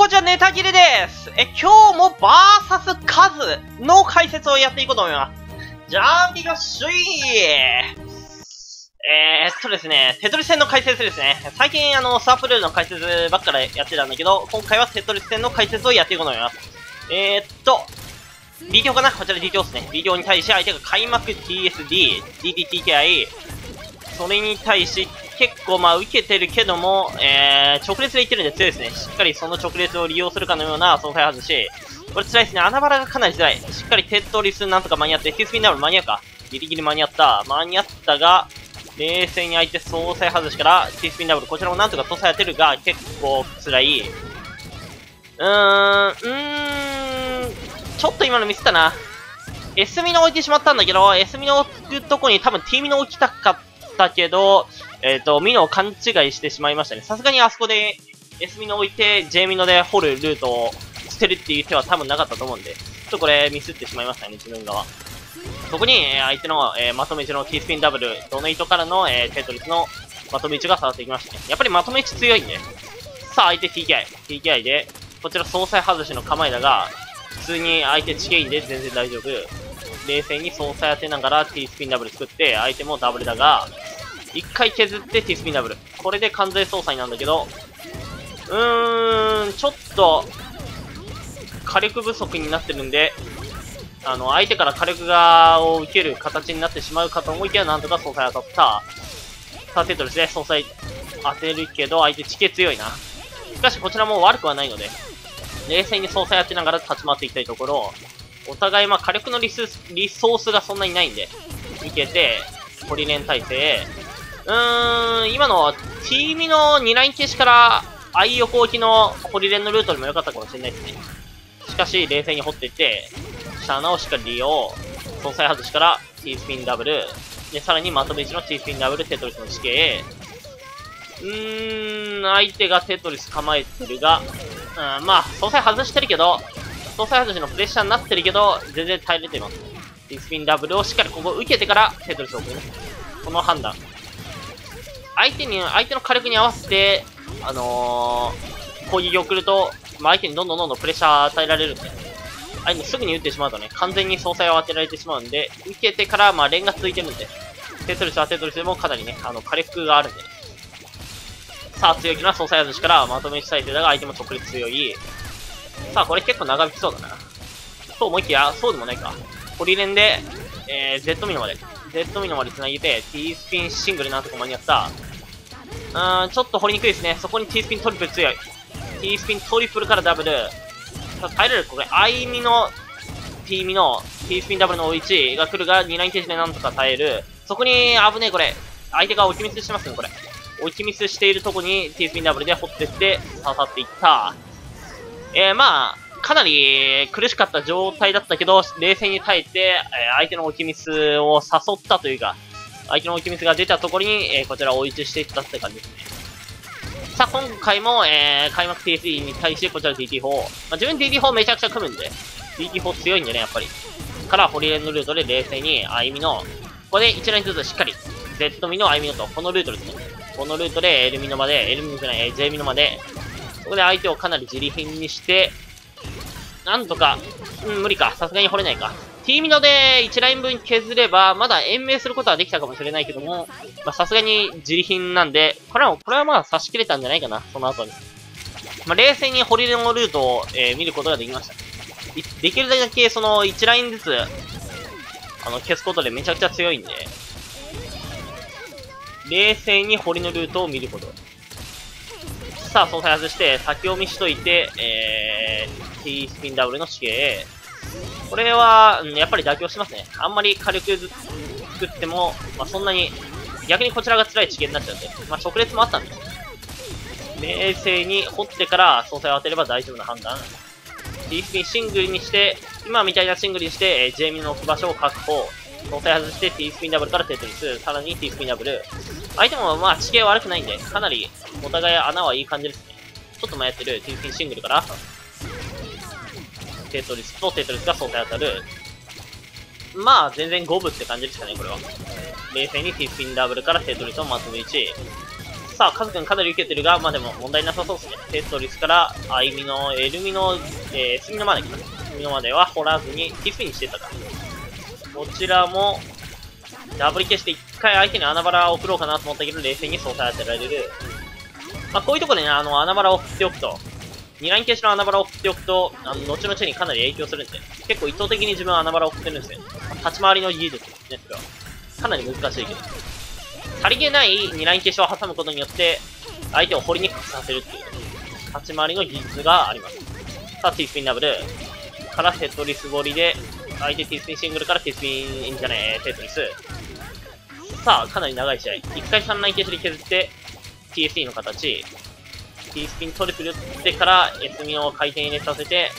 こんにちは、ネタ切れですえ、今日もバーサスカズの解説をやっていこうと思います。じゃあ、みがしょいえー、っとですね、テトリス戦の解説ですね。最近、あの、サープルールの解説ばっかりやってたんだけど、今回はテトリス戦の解説をやっていこうと思います。えー、っと、DTO かな？こちら DTO ですね。DTO に対して相手が開幕 TSD、DTTKI、それに対して、結構まあ受けてるけども、えー、直列でいってるんで強いですね。しっかりその直列を利用するかのような相殺外し。これ辛いですね。穴場がかなり辛い。しっかりテトリスなんとか間に合って、 T-spin double 間に合うか。ギリギリ間に合った。間に合ったが、冷静に相手相殺外しから、 T-spin double。こちらもなんとか相殺当てるが、結構辛い。うーん、うーん、ちょっと今のミスったな。S ミノ置いてしまったんだけど、S ミノ置くとこに多分 T ミノ置きたかったけど、えっ、ー、と、ミノを勘違いしてしまいましたね。さすがにあそこで S ミノ置いて J ミノで掘るルートを捨てるっていう手は多分なかったと思うんで、ちょっとこれミスってしまいましたね、自分側。そこに、え相手の、えー、まとめ値の T スピンダブル、ドネイトからの、えー、テトリスのまとめ値が下がってきましたね。やっぱりまとめ値強いんで。さあ、相手 TKI。TKI で、こちら総裁外しの構えだが、普通に相手チゲインで全然大丈夫。冷静に総裁当てながら T スピンダブル作って、相手もダブルだが、一回削って T スピンダブル。これで完全総裁なんだけど、うーん、ちょっと、火力不足になってるんで、あの、相手から火力が、を受ける形になってしまうかと思いきや、なんとか総裁当たった。さあ、テトリスで総裁当てるけど、相手地形強いな。しかし、こちらも悪くはないので、冷静に総裁当てながら立ち回っていきたいところ、お互い、まあ、火力のリスリソースがそんなにないんで、いけて、ポリレン体制、うーん、今の T ミの2ライン消しから愛横置きのホリレンのルートでも良かったかもしれないですね。しかし、冷静に掘っていって、下穴をしっかり利用、総裁外しから T スピンダブル、で、さらにまとめ1の T スピンダブル、テトリスの地形、うーん、相手がテトリス構えてるが、うん、まあ、総裁外してるけど、総裁外しのプレッシャーになってるけど、全然耐えれてます。T スピンダブルをしっかりここ受けてからテトリスを送る。この判断。相手に、相手の火力に合わせて、あのー、攻撃を送ると、まあ、相手にどんどんどんどんプレッシャー与えられるんで、相手にすぐに撃ってしまうとね、完全に総裁を当てられてしまうんで、受けてから、ま、連が続いてるんで、テトリスはテトリスでもかなりね、あの、火力があるんでね。さあ、強気な総裁外しからまとめ打ち体制だが、相手も直列強い。さあ、これ結構長引きそうだな。と思いきや、そうでもないか。ポリレンで、えー、Z ミノまで。Z ミノまで繋げて、T スピンシングルなんとか間に合った。ーん、ちょっと掘りにくいですね。そこに T スピントリプル強い。T スピントリプルからダブル。耐えれるこれ、I ミの T ミの T スピンダブルの1が来るが、2ライン停止でなんとか耐える。そこに危ねえこれ。相手が置きミスしてますね、これ。置きミスしているとこに T スピンダブルで掘ってって刺さっていった。えー、まあ、かなり苦しかった状態だったけど、冷静に耐えて、え相手の置きミスを誘ったというか、相手の置きミスが出たところに、えこちらを追い打ちしていったって感じですね。さあ、今回も、えー、開幕 TSE に対してこちら DT4。まあ、自分 DT4 めちゃくちゃ組むんで、DT4 強いんでね、やっぱり。から、ホリレンのルートで冷静に、歩みの、ここで1ラインずつしっかり、Z ミの歩みのと、このルートですね。このルートで L ミのまで、L ミじゃない、J ミのまで、ここで相手をかなり自利品にして、なんとか、うん、無理か。さすがに掘れないか。T ミノで1ライン分削れば、まだ延命することはできたかもしれないけども、まさすがに自利品なんで、これは、これはまあ差し切れたんじゃないかな、その後に。まあ、冷静にホリデのルートを、えー、見ることができました。できるだけその1ラインずつ、あの、消すことでめちゃくちゃ強いんで、冷静に堀のルートを見ること。さあ、総裁外して、先読みしといて、えー、T スピンダブルの死刑。これは、やっぱり妥協しますね。あんまり火力作っても、まあ、そんなに、逆にこちらが辛い地形になっちゃうんで、まあ、直列もあったんで冷静に掘ってから総裁を当てれば大丈夫な判断。T スピンシングルにして、今みたいなシングルにして、えー、J ミーの置く場所を確保。総裁外して T スピンダブルからテトリス、さらに T スピンダブル。相手もまあ地形悪くないんで、かなりお互い穴はいい感じですね。ちょっと迷ってる T スピンシングルから、テトリスとテトリスが相対当たる。まあ、全然五分って感じですかね、これは。冷静に T スピンダブルからテトリスをまとめ1。さあ、カズくんかなり受けてるが、まあでも問題なさそうですね。テトリスから、アイミの、エルミの、えー、スミノまで来た。スミノまでは掘らずに、ティスピンにしてたか。こちらも、ダブり消して一回相手に穴バラを送ろうかなと思ったけど、冷静に操作当てられる。まあ、こういうところでね、あの、穴バラを振っておくと、二ライン消しの穴バラを振っておくと、あの、後々にかなり影響するんで、結構意図的に自分は穴バラを振ってるんですよ。立ち回りの技術ですね、それは。かなり難しいけど。さりげない二ライン消しを挟むことによって、相手を掘りにくくさせるっていう、立ち回りの技術があります。さあ、T スピンダブル。からテトリス掘りで、相手 T スピンシングルから T スピンいいんじゃねえ、テトリス。さあ、かなり長い試合。一回3ライン消しで削って、TSE の形。T スピントリプルってから S ミを回転入れさせて、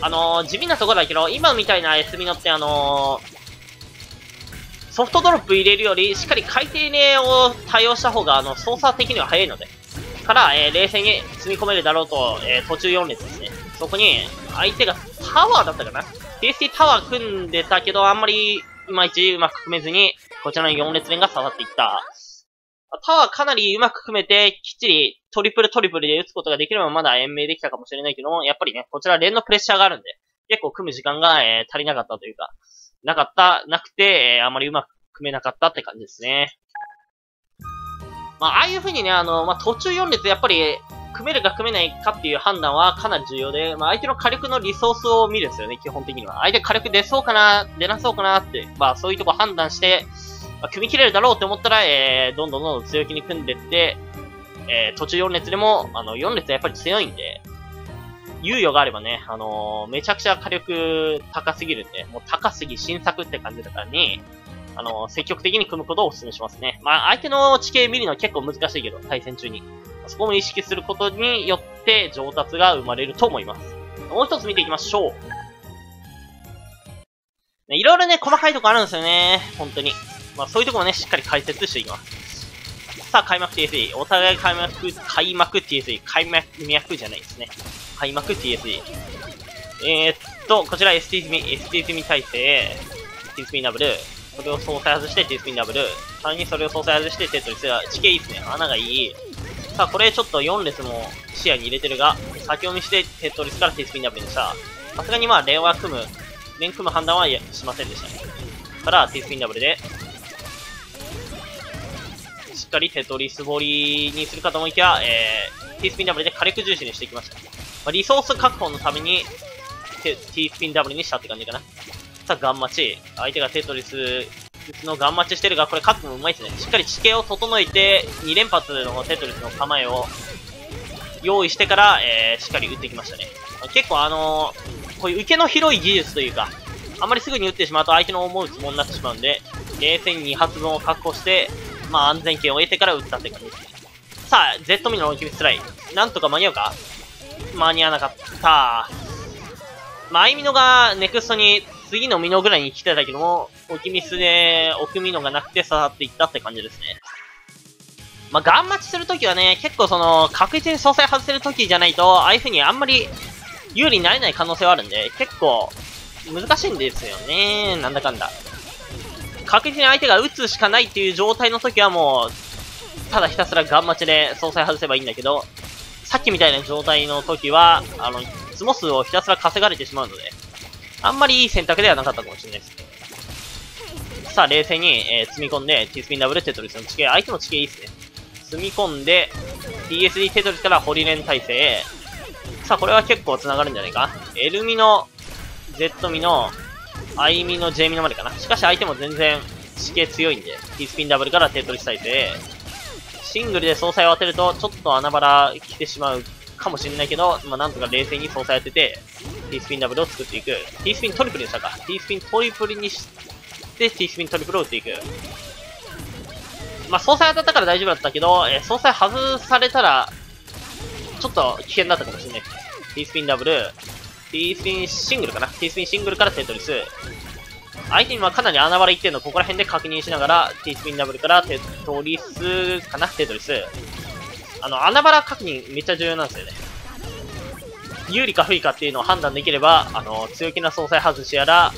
あのー、地味なとこだけど、今みたいな S ミノってあのー、ソフトドロップ入れるより、しっかり回転ねを対応した方が、あの、操作的には早いので。から、えー、冷静に積み込めるだろうと、えー、途中4列ですね。そこに、相手がタワーだったかな ?TST タワー組んでたけど、あんまり、いまいちうまく組めずに、こちらの4列連が刺さっていった。タワーかなりうまく組めて、きっちりトリプルトリプルで打つことができればまだ延命できたかもしれないけども、やっぱりね、こちら連のプレッシャーがあるんで、結構組む時間が、えー、足りなかったというか、なかった、なくて、えー、あまりうまく組めなかったって感じですね。まあ、ああいう風にね、あの、まあ、途中4列やっぱり、組めるか組めないかっていう判断はかなり重要で、まあ、相手の火力のリソースを見るんですよね、基本的には。相手火力出そうかな、出なそうかなって、まあ、そういうとこ判断して、まあ、組み切れるだろうって思ったら、えー、どんどんどんどん強気に組んでって、えー、途中4列でも、あの、4列はやっぱり強いんで、猶予があればね、あのー、めちゃくちゃ火力高すぎるんで、もう高すぎ新作って感じだからね、あのー、積極的に組むことをお勧めしますね。まあ、相手の地形見るのは結構難しいけど、対戦中に。そこも意識することによって上達が生まれると思います。もう一つ見ていきましょう。ね、いろいろね、細かいとこあるんですよね。本当に。まあ、そういうとこもね、しっかり解説していきます。さあ、開幕 TSE。お互い開幕、開幕 TSE。開幕脈じゃないですね。開幕 TSE。えー、っと、こちら ST 積み、ST 積み体制、T スピンダブル、それを総裁外して T スピンダブル、さらにそれを総裁外してテトリスが、地形いいっすね。穴がいい。さあ、これちょっと4列も視野に入れてるが、先読みしてテトリスから T スピンダブルでした。さすがにまあ、連は組む、連組む判断はしませんでしたね。から、T スピンダブルで、しっかりテトリス掘りにするかと思いきや、えー、T スピンダブルで火力重視にしていきました。まあ、リソース確保のために、T スピンダブルにしたって感じかな。さあ、ガン待ち。相手がテトリスのガン待ちしてるが、これ勝つのうまいですね。しっかり地形を整えて、2連発のテトリスの構えを用意してから、えー、しっかり打ってきましたね。結構あのー、こういう受けの広い技術というか、あまりすぐに打ってしまうと相手の思うつもになってしまうんで、冷静に2発分を確保して、まあ安全圏を得てから打ったって感じですね。さあ、Z ミノのキビスライ。なんとか間に合うか？間に合わなかった。まあ、アイミノがネクストに次のミノぐらいに来てたけども、オキミスで置くミノがなくて刺さっていったって感じですね。まあ、ガン待ちするときはね、結構その、確実に総裁外せるときじゃないと、ああいう風にあんまり有利になれない可能性はあるんで、結構難しいんですよね。なんだかんだ。確実に相手が打つしかないっていう状態の時はもう、ただひたすらガン待ちで総裁外せばいいんだけど、さっきみたいな状態の時は、あの、ツモ数をひたすら稼がれてしまうので、あんまりいい選択ではなかったかもしれないです。さあ、冷静に、えー、積み込んで、T スピンダブルテトリスの地形、相手の地形いいっすね。積み込んで、TSD テトリスからホリレン体制。さあ、これは結構繋がるんじゃないか。L ミの、Z ミの、I ミの J ミのまでかな？しかし相手も全然地形強いんで、T スピンダブルからテトリス体制。シングルで総裁を当てると、ちょっと穴腹来てしまうかもしれないけど、まあ、なんとか冷静に総裁当てて、T スピンダブルを作っていく。T スピントリプルにしたか。T スピントリプルにして、T スピントリプルを打っていく。まあ、総裁当たったから大丈夫だったけど、えー、総裁外されたら、ちょっと危険だったかもしれない。T スピンダブル、T スピンシングルかな ?T スピンシングルからテトリス。相手にはかなり穴割れいってるのここら辺で確認しながら、T スピンダブルからテトリスかな？テトリス。あの、穴場確認めっちゃ重要なんですよね。有利か不利かっていうのを判断できれば、あの、強気な総裁外しやら、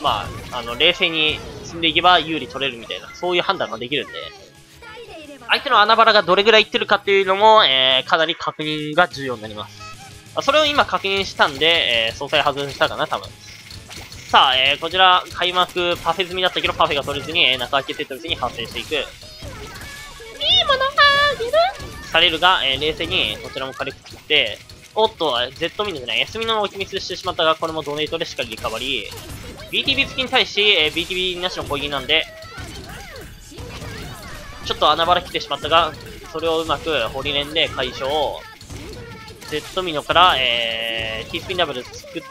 まあ、あの、冷静に積んでいけば有利取れるみたいな、そういう判断ができるんで、相手の穴腹がどれぐらいいってるかっていうのも、えー、かなり確認が重要になります。それを今確認したんで、えー、総裁外したかな、多分。さあ、えー、こちら、開幕パフェ済みだったけど、パフェが取れずに、えー、中開けテトリスに発生していく。いいものあげるされるが、えー、冷静に、こちらも軽く切って、おっと、Z ミンじゃない、S ミの置きミスしてしまったが、これもドネートでしっかりリカバリー。BTB 付きに対し、えー、BTB なしの攻撃なんで、ちょっと穴場来てしまったが、それをうまくホリレンで解消。Z ミノから、えー、T スピンダブル作っ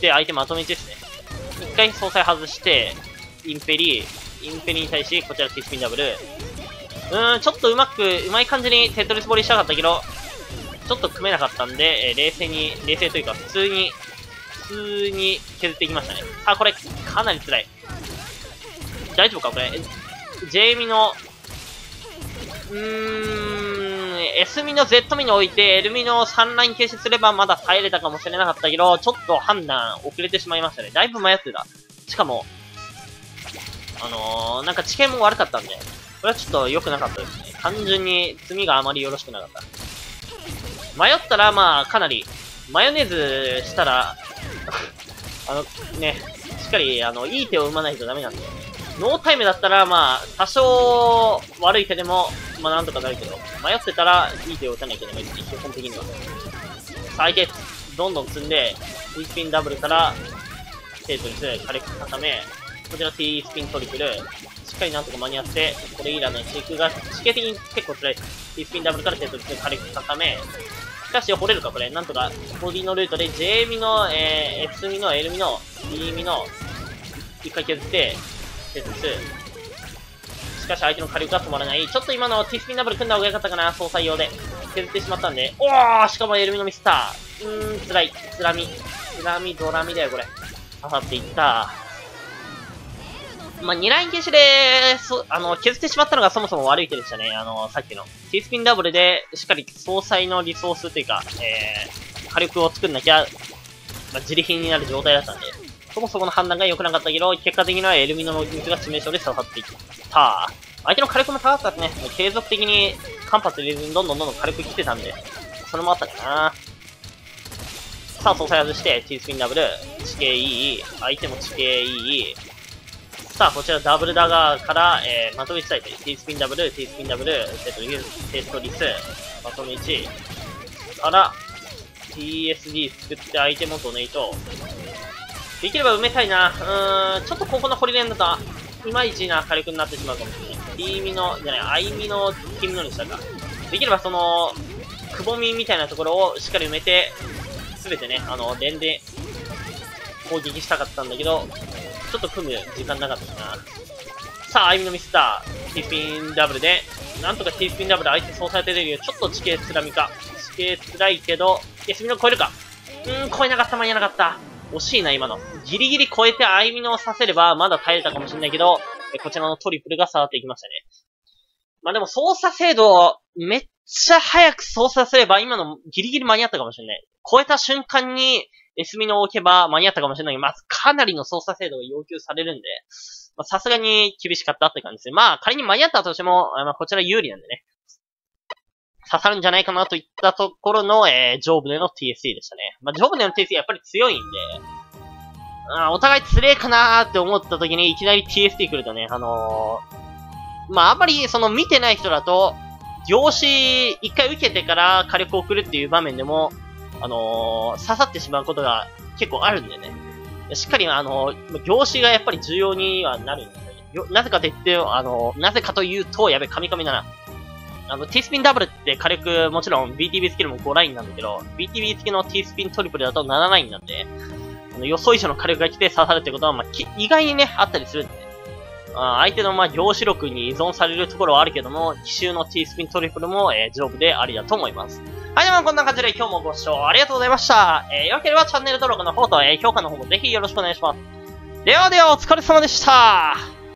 て相手まとめてですね。一回総裁外して、インペリ、インペリに対し、こちら T スピンダブル。うーん、ちょっとうまく、うまい感じにテトリスボリしたかったけど、ちょっと組めなかったんで、えー、冷静に、冷静というか、普通に、普通に削っていきましたね。あ、これ、かなり辛い。大丈夫かこれ？ジェイミの、うーん、S ミの Z ミの置いて、L ミの3ライン消しすればまだ耐えれたかもしれなかったけど、ちょっと判断遅れてしまいましたね。だいぶ迷ってた。しかも、あのー、なんか知見も悪かったんで、これはちょっと良くなかったですね。単純に積みがあまりよろしくなかった。迷ったら、まあ、かなり、マヨネーズしたらあの、ね、しっかり、あの、いい手を生まないとダメなんで。ノータイムだったら、まあ、多少悪い手でも、まあなんとかなるけど、迷ってたら、いい手を打たなきゃいけない基本的には。相手、どんどん積んで、T スピンダブルから、テートリス、軽く固め、こちら T スピントリプル、しっかりなんとか間に合って、これいいらない飼育が、地形的に結構辛い。T スピンダブルからテートリス、軽く固め、しかし、掘れるか、これ。なんとか、ボディのルートで J ミの、えー、F ミの、L ミの、D ミの、一回削って、削つ。しかし、相手の火力が止まらない。ちょっと今の T スピンダブル組んだ方が良かったかな、総裁用で。削ってしまったんで。おーしかも L ミのミスター。うーん、辛い。つらみ。つらみ、ドラミだよ、これ。刺さっていった。まあ、2ライン消しで、そ、あの、削ってしまったのがそもそも悪い手でしたね。あの、さっきの。T スピンダブルで、しっかり総裁のリソースというか、えー、火力を作んなきゃ、まあ、自利品になる状態だったんで、そもそもの判断が良くなかったけど、結果的にはエルミノの水が致命傷で刺さっていった。相手の火力も高かったですね。もう継続的に間髪入れずにどんどんどんどん火力来てたんで、それもあったかな。さあ、総裁外して、T スピンダブル、地形いい、相手も地形いい、さあ、こちらダブルダガーから、えー、まとめ1タイプ。T スピンダブル、T スピンダブル、テトリス、テトリス、まとめ1。から、TSD 作って相手もドネイト。できれば埋めたいな。うーん、ちょっとここのホリレンだと、いまいちな火力になってしまうかもしれない。T ミの、じゃない、アイミのキミノにしたか。できればその、くぼみみたいなところをしっかり埋めて、すべてね、あの、連で攻撃したかったんだけど、ちょっと組む時間なかったかな。さあ、アイミのミスター、T スピンダブルで、なんとか T スピンダブル相手操作出てるよ。ちょっと地形つらみか。地形つらいけど、S ミノ超えるか。うーん、超えなかった、間に合わなかった。惜しいな、今の。ギリギリ超えてアイミノをさせれば、まだ耐えれたかもしれないけど、こちらのトリプルが触っていきましたね。まあでも操作精度、めっちゃ早く操作すれば、今のギリギリ間に合ったかもしれない。超えた瞬間に、S ミノを置けば間に合ったかもしれないけど、まずかなりの操作精度が要求されるんで、まさすがに厳しかったって感じですね。まあ、仮に間に合ったとしても、まあ、こちら有利なんでね。刺さるんじゃないかなといったところの、えー、上部での TSE でしたね。まあ、上部での TSE やっぱり強いんで、あお互い強えかなーって思った時にいきなり TST 来るとね、あのー、まあ、あんまりその見てない人だと、業種一回受けてから火力を送るっていう場面でも、あのー、刺さってしまうことが結構あるんでね。しっかり、あのー、業種がやっぱり重要にはなるんで、ね、なぜかと言って、あのー、なぜかというと、やべ、カミカミだな。あの、T スピンダブルって火力、もちろん BTB スキルも5ラインなんだけど、BTB 付きの T スピントリプルだと7ラインなんで、あの予想以上の火力が来て刺さるってことは、まあ、意外にね、あったりするんでね。あ相手の、まあ、量子力に依存されるところはあるけども、奇襲の T スピントリプルも、えー、丈夫でありだと思います。はい、ではこんな感じで今日もご視聴ありがとうございました。えー、よければチャンネル登録の方と、えー、評価の方もぜひよろしくお願いします。ではではお疲れ様でした。